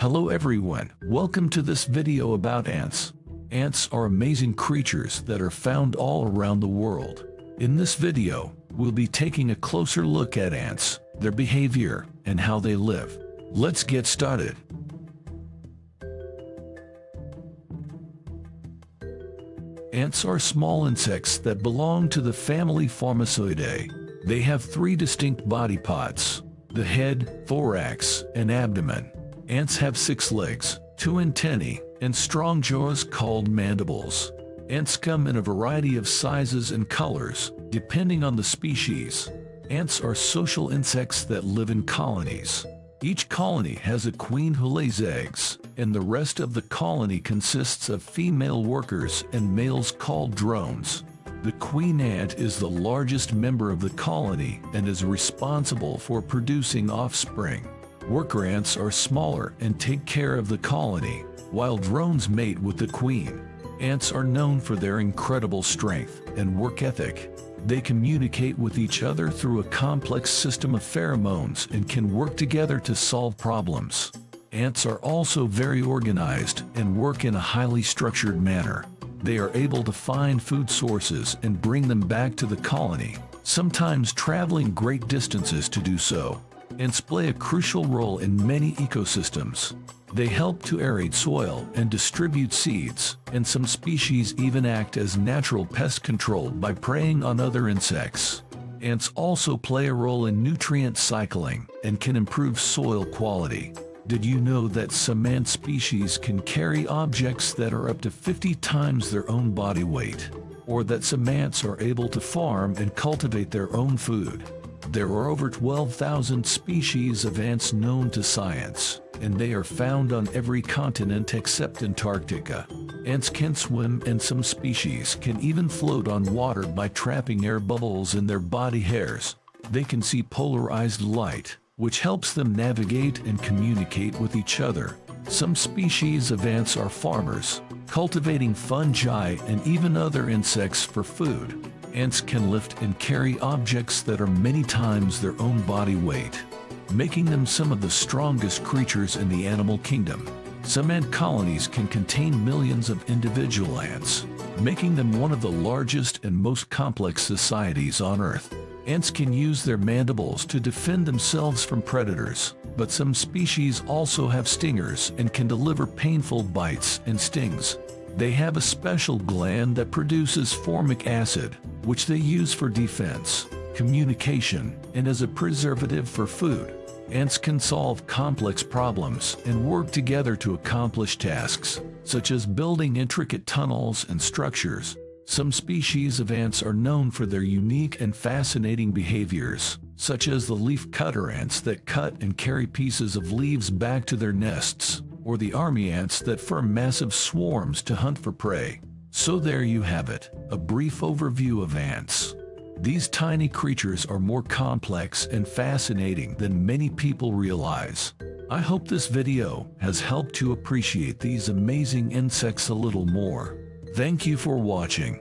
Hello everyone, welcome to this video about ants. Ants are amazing creatures that are found all around the world. In this video, we'll be taking a closer look at ants, their behavior, and how they live. Let's get started. Ants are small insects that belong to the family Formicidae. They have three distinct body parts, the head, thorax, and abdomen. Ants have six legs, two antennae, and strong jaws called mandibles. Ants come in a variety of sizes and colors, depending on the species. Ants are social insects that live in colonies. Each colony has a queen who lays eggs, and the rest of the colony consists of female workers and males called drones. The queen ant is the largest member of the colony and is responsible for producing offspring. Worker ants are smaller and take care of the colony, while drones mate with the queen. Ants are known for their incredible strength and work ethic. They communicate with each other through a complex system of pheromones and can work together to solve problems. Ants are also very organized and work in a highly structured manner. They are able to find food sources and bring them back to the colony, sometimes traveling great distances to do so. Ants play a crucial role in many ecosystems. They help to aerate soil and distribute seeds, and some species even act as natural pest control by preying on other insects. Ants also play a role in nutrient cycling and can improve soil quality. Did you know that some ant species can carry objects that are up to 50 times their own body weight? Or that some ants are able to farm and cultivate their own food? There are over 12,000 species of ants known to science and they are found on every continent except Antarctica. Ants can swim and some species can even float on water by trapping air bubbles in their body hairs. They can see polarized light, which helps them navigate and communicate with each other. Some species of ants are farmers, cultivating fungi and even other insects for food. Ants can lift and carry objects that are many times their own body weight making them some of the strongest creatures in the animal kingdom. Some ant colonies can contain millions of individual ants, making them one of the largest and most complex societies on Earth. Ants can use their mandibles to defend themselves from predators, but some species also have stingers and can deliver painful bites and stings. They have a special gland that produces formic acid, which they use for defense, communication, and as a preservative for food. Ants can solve complex problems and work together to accomplish tasks, such as building intricate tunnels and structures. Some species of ants are known for their unique and fascinating behaviors, such as the leaf cutter ants that cut and carry pieces of leaves back to their nests, or the army ants that form massive swarms to hunt for prey. So there you have it, a brief overview of ants. These tiny creatures are more complex and fascinating than many people realize. I hope this video has helped you appreciate these amazing insects a little more. Thank you for watching.